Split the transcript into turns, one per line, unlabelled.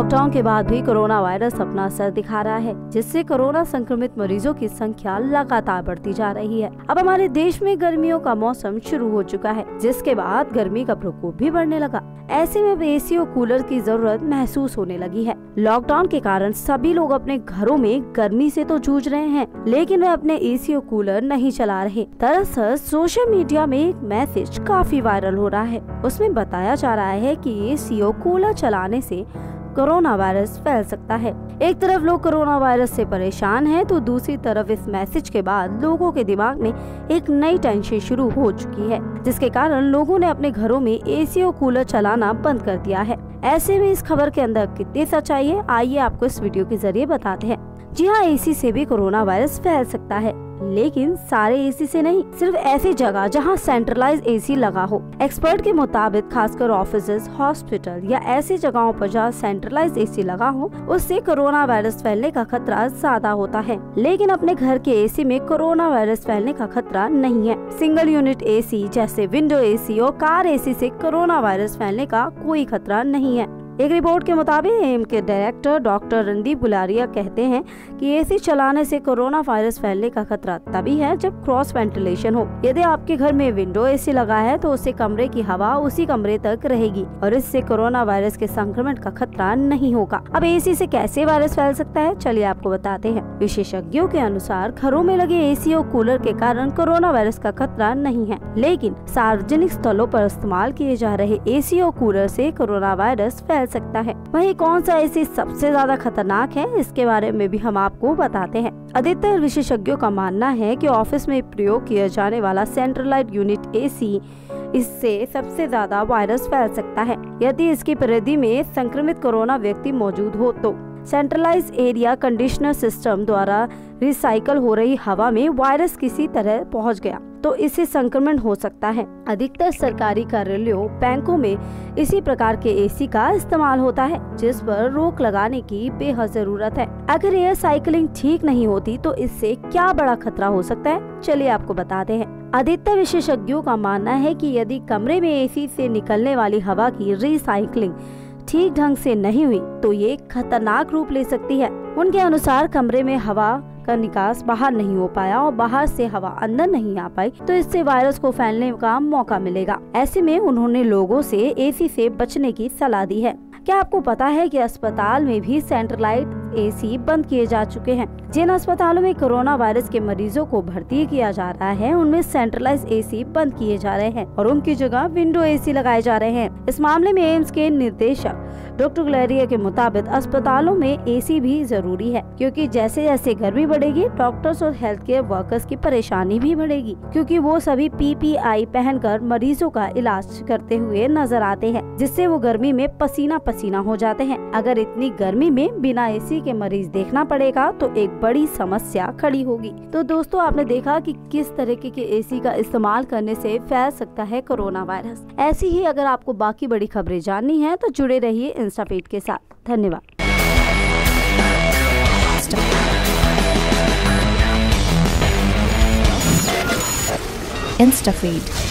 Lockdown के बाद भी कोरोना वायरस अपना असर दिखा रहा है, जिससे कोरोना संक्रमित मरीजों की संख्या लगातार बढ़ती जा रही है। अब हमारे देश में गर्मियों का मौसम शुरू हो चुका है, जिसके बाद गर्मी का प्रकोप भी बढ़ने लगा। ऐसे में अब एसी और कूलर की ज़रूरत महसूस होने लगी है। लॉकडाउन के कारण सभी लोग अपने घरों में गर्मी से तो जूझ रहे हैं, लेकिन वे अपने एसी और कूलर नहीं चला रहे। दरअसल सोशल मीडिया में एक मैसेज काफ़ी वायरल हो रहा है। उसमें बताया जा रहा है कि एसी और कूलर चलाने से कोरोना वायरस फैल सकता है। एक तरफ़ लोग कोरोना वायरस से परेशान हैं तो दूसरी तरफ़ इस मैसेज के बाद लोगों के दिमाग में एक नई टेंशन शुरू हो चुकी है, जिसके कारण लोगों ने अपने घरों में एसी और कूलर चलाना बंद कर दिया है। ऐसे में इस खबर के अंदर कितनी सच्चाई है, आइए आपको इस वीडियो के ज़रिए बताते हैं। जी हाँ एसी से भी कोरोना वायरस फैल सकता है, लेकिन सारे एसी से नहीं, सिर्फ़ ऐसी जगह जहाँ सेंट्रलाइज एसी लगा हो। एक्सपर्ट के मुताबिक, खासकर ऑफ़िस हॉस्पिटल या ऐसी जगहों पर जहाँ सेंट्रलाइज एसी लगा हो, उससे कोरोना वायरस फैलने का खतरा ज़्यादा होता है। लेकिन अपने घर के एसी में कोरोना वायरस फैलने का खतरा नहीं है। सिंगल यूनिट एसी जैसे विंडो एसी और कार एसी से कोरोना वायरस फैलने का कोई खतरा नहीं है। एक रिपोर्ट के मुताबिक एम के डायरेक्टर डॉक्टर रणदीप गुलारिया कहते हैं कि एसी चलाने से कोरोना वायरस फैलने का खतरा तभी है जब क्रॉस वेंटिलेशन हो। यदि आपके घर में विंडो एसी लगा है तो उससे कमरे की हवा उसी कमरे तक रहेगी और इससे कोरोना वायरस के संक्रमण का खतरा नहीं होगा। अब एसी से कैसे वायरस फैल सकता है, चलिए आपको बताते हैं। विशेषज्ञों के अनुसार घरों में लगे एसी और कूलर के कारण कोरोना वायरस का खतरा नहीं है, लेकिन सार्वजनिक स्थलों पर इस्तेमाल किए जा रहे एसी और कूलर से कोरोना वायरस फैल सकता है। वही कौन सा एसी सबसे ज़्यादा खतरनाक है, इसके बारे में भी हम आपको बताते हैं। अधिकतर विशेषज्ञों का मानना है कि ऑफ़िस में प्रयोग किया जाने वाला सेंट्रलाइट यूनिट एसी इससे सबसे ज़्यादा वायरस फैल सकता है। यदि इसकी परिधि में संक्रमित कोरोना व्यक्ति मौजूद हो तो सेंट्रलाइज एरिया कंडीशनर सिस्टम द्वारा रिसाइकल हो रही हवा में वायरस किसी तरह पहुँच गया। तो इससे संक्रमण हो सकता है। अधिकतर सरकारी कार्यालयों, बैंकों में इसी प्रकार के एसी का इस्तेमाल होता है, जिस पर रोक लगाने की बेहद ज़रूरत है। अगर एयर साइकिलिंग ठीक नहीं होती तो इससे क्या बड़ा खतरा हो सकता है? चलिए आपको बताते हैं। अधिकतर विशेषज्ञों का मानना है कि यदि कमरे में एसी से निकलने वाली हवा की रिसाइकलिंग ठीक ढंग से नहीं हुई तो ये खतरनाक रूप ले सकती है। उनके अनुसार कमरे में हवा का निकास बाहर नहीं हो पाया और बाहर से हवा अंदर नहीं आ पाई तो इससे वायरस को फैलने का मौका मिलेगा। ऐसे में उन्होंने लोगों से एसी से बचने की सलाह दी है। क्या आपको पता है कि अस्पताल में भी सेंट्रलाइट एसी बंद किए जा चुके हैं। जिन अस्पतालों में कोरोना वायरस के मरीजों को भर्ती किया जा रहा है, उनमें सेंट्रलाइज एसी बंद किए जा रहे हैं और उनकी जगह विंडो एसी लगाए जा रहे हैं। इस मामले में एम्स के निर्देशक डॉक्टर गुलेरिया के मुताबिक अस्पतालों में एसी भी ज़रूरी है, क्योंकि जैसे जैसे गर्मी बढ़ेगी, डॉक्टर्स और हेल्थ केयर वर्कर्स की परेशानी भी बढ़ेगी, क्योंकि वो सभी पीपीआई पहनकर मरीजों का इलाज करते हुए नज़र आते हैं, जिससे वो गर्मी में पसीना पसीना हो जाते हैं। अगर इतनी गर्मी में बिना एसी के मरीज़ देखना पड़ेगा तो एक बड़ी समस्या खड़ी होगी। तो दोस्तों, आपने देखा कि किस तरीके के एसी का इस्तेमाल करने से फैल सकता है कोरोना वायरस। ऐसी ही अगर आपको बाकी बड़ी खबरें जाननी है तो जुड़े रहिए इंस्टापेट के साथ धन्यवाद
InstaFeed.